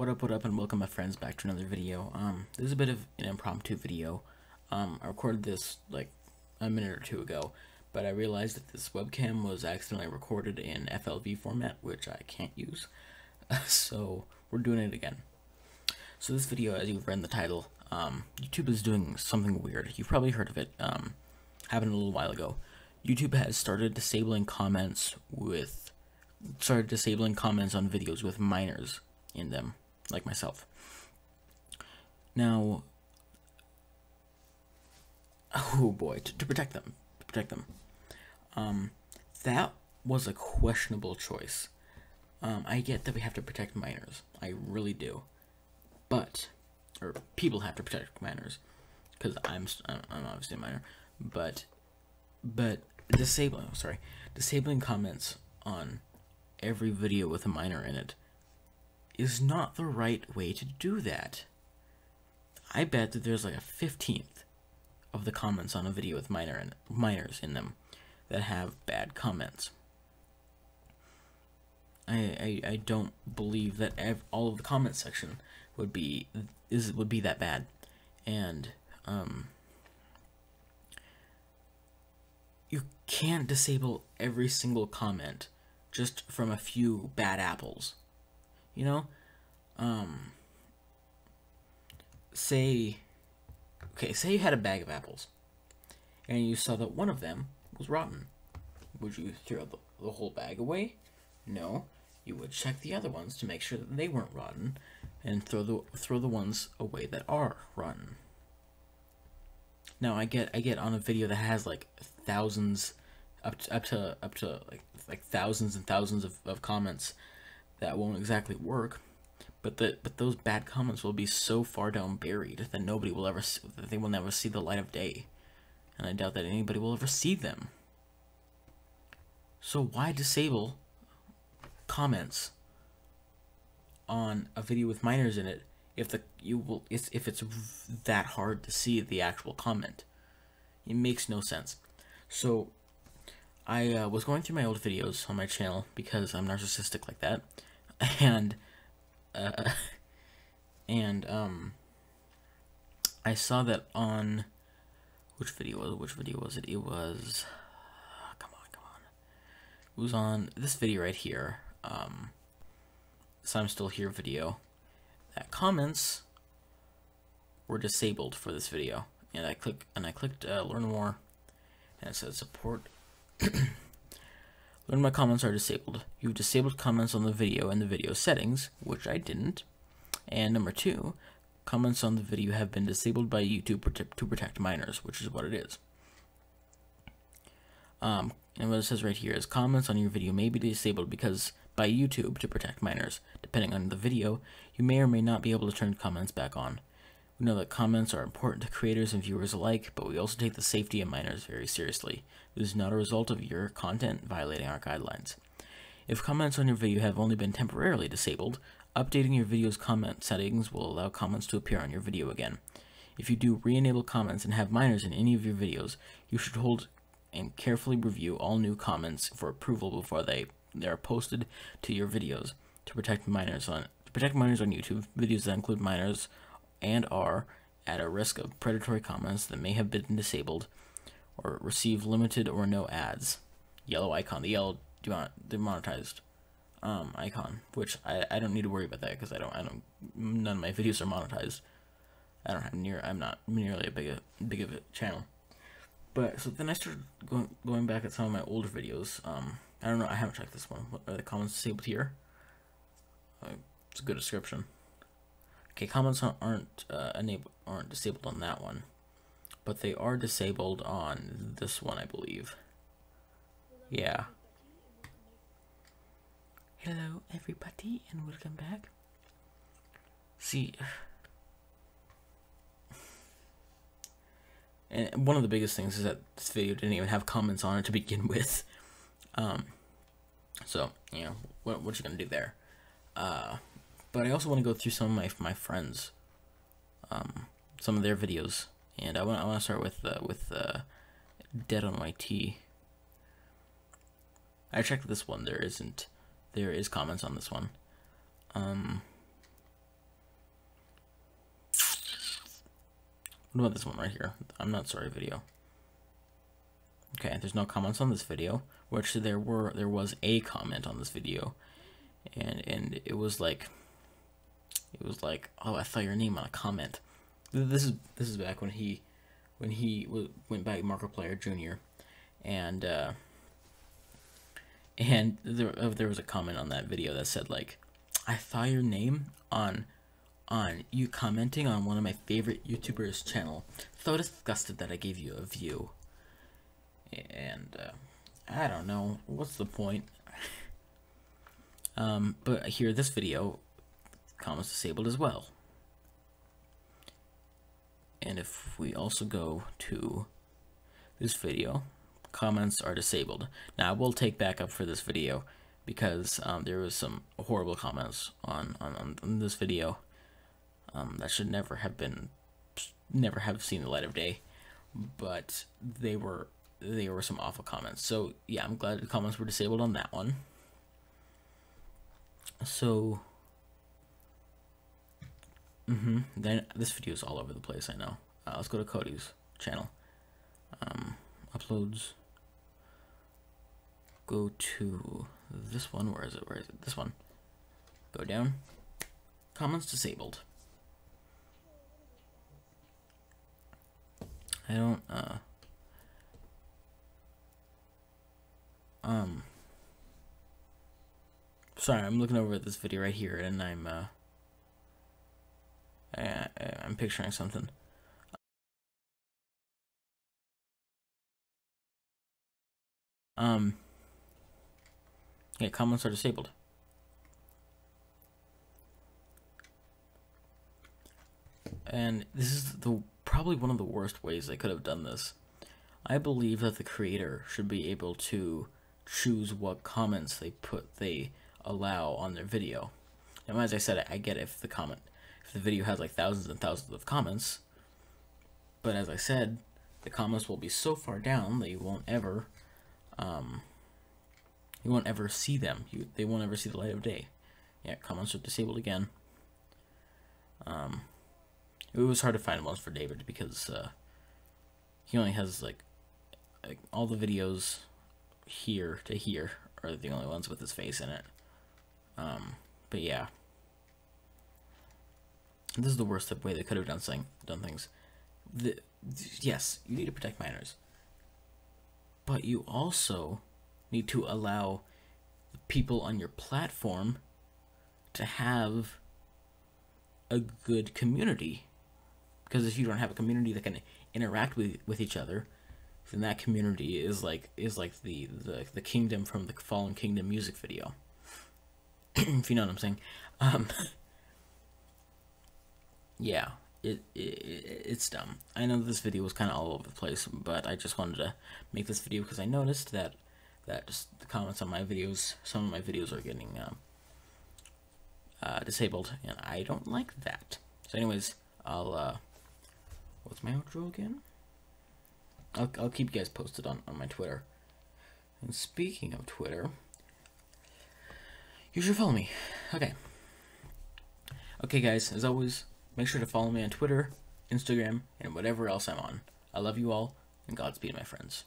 What up, what up, and welcome my friends back to another video. Um, this is a bit of an impromptu video. Um, I recorded this like a minute or two ago, but I realized that this webcam was accidentally recorded in FLV format, which I can't use. so we're doing it again. So this video, as you've read in the title, um, YouTube is doing something weird. You've probably heard of it. Um, happened a little while ago. YouTube has started disabling comments with started disabling comments on videos with minors in them like myself. Now, oh boy, to, to protect them, to protect them. Um, that was a questionable choice. Um, I get that we have to protect minors. I really do. But, or people have to protect minors, because I'm I'm obviously a minor. But, but disabling, sorry, disabling comments on every video with a minor in it is not the right way to do that. I bet that there's like a 15th of the comments on a video with minor in, minors in them that have bad comments. I, I, I don't believe that ev- all of the comment section would be is would be that bad, and um, you can't disable every single comment just from a few bad apples you know? Um say okay say you had a bag of apples and you saw that one of them was rotten. Would you throw the, the whole bag away? No. You would check the other ones to make sure that they weren't rotten and throw the throw the ones away that are rotten. Now i get i get on a video that has like thousands up to, up to up to like like thousands and thousands of, of comments that won't exactly work, but that but those bad comments will be so far down buried that nobody will ever see, that they will never see the light of day, and I doubt that anybody will ever see them. So why disable comments on a video with minors in it if the you will if, if it's that hard to see the actual comment? It makes no sense. So I uh, was going through my old videos on my channel because I'm narcissistic like that, and uh, and um, I saw that on which video was which video was it? It was come on, come on. It was on this video right here. Um, so I'm still here video. That comments were disabled for this video, and I click and I clicked uh, learn more, and it says support. Learn my comments are disabled. You've disabled comments on the video in the video settings, which I didn't. And number two, comments on the video have been disabled by YouTube to protect minors, which is what it is. Um, and what it says right here is comments on your video may be disabled because by YouTube to protect minors. Depending on the video, you may or may not be able to turn comments back on. We know that comments are important to creators and viewers alike, but we also take the safety of minors very seriously. This is not a result of your content violating our guidelines. If comments on your video have only been temporarily disabled, updating your video's comment settings will allow comments to appear on your video again. If you do re-enable comments and have minors in any of your videos, you should hold and carefully review all new comments for approval before they, they are posted to your videos to protect minors on to protect minors on YouTube. Videos that include minors and are at a risk of predatory comments that may have been disabled or receive limited or no ads. Yellow icon, the yellow demonetized um, icon, which I, I don't need to worry about that because I don't I don't none of my videos are monetized. I don't have near I'm not nearly a big a big of a channel. But so then I started going going back at some of my older videos. Um, I don't know. I haven't checked this one. What are the comments disabled here? Uh, it's a good description. Okay, comments aren't uh, enabled, aren't disabled on that one, but they are disabled on this one, I believe. Yeah. Hello, everybody, and welcome back. See, and one of the biggest things is that this video didn't even have comments on it to begin with. Um, so, you know, what, what you gonna do there? Uh, but I also want to go through some of my, my friends, um, some of their videos. And I want, I want to start with, uh, with uh, Dead on My Tee. I checked this one. There isn't, there is comments on this one. Um, what about this one right here? I'm not sorry video. Okay, there's no comments on this video, which there were, there was a comment on this video, and, and it was like, it was like, oh, I saw your name on a comment. This is this is back when he, when he went by Markiplier Jr. and uh, and there uh, there was a comment on that video that said like, I saw your name on on you commenting on one of my favorite YouTubers channel. So disgusted that I gave you a view. And uh, I don't know what's the point. um, but here this video, comments disabled as well. And if we also go to this video, comments are disabled. Now I will take backup for this video because um, there was some horrible comments on, on, on this video um, that should never have been, never have seen the light of day. But they were, they were some awful comments. So yeah, I'm glad the comments were disabled on that one. So, mm-hmm, then this video is all over the place, I know. Uh, let's go to Cody's channel. Um, uploads. Go to this one. Where is it? Where is it? This one. Go down. Comments disabled. I don't, uh, um, sorry, I'm looking over at this video right here, and I'm, uh, I, I'm picturing something. Um, yeah, comments are disabled. And this is the probably one of the worst ways they could have done this. I believe that the creator should be able to choose what comments they put they allow on their video. Now, as I said, I get if the comment, if the video has like thousands and thousands of comments, but as I said, the comments will be so far down that you won't ever, um, you won't ever see them. You, they won't ever see the light of day. Yeah, comments are disabled again. Um, it was hard to find ones for David because uh, he only has like, like all the videos here to here are the only ones with his face in it. Um, but yeah, this is the worst way they could have done thing, done things. The, yes, you need to protect minors, but you also need to allow people on your platform to have a good community. Because if you don't have a community that can interact with with each other then that community is like is like the the, the kingdom from the fallen kingdom music video. If you know what i'm saying. Um yeah it, it it's dumb i know this video was kind of all over the place but i just wanted to make this video because i noticed that that just the comments on my videos some of my videos are getting um, uh, disabled and i don't like that so anyways i'll uh What's my outro again? I'll, I'll keep you guys posted on, on my Twitter. And speaking of Twitter, you should follow me. Okay. Okay, guys, as always, make sure to follow me on Twitter, Instagram, and whatever else I'm on. I love you all, and Godspeed, my friends.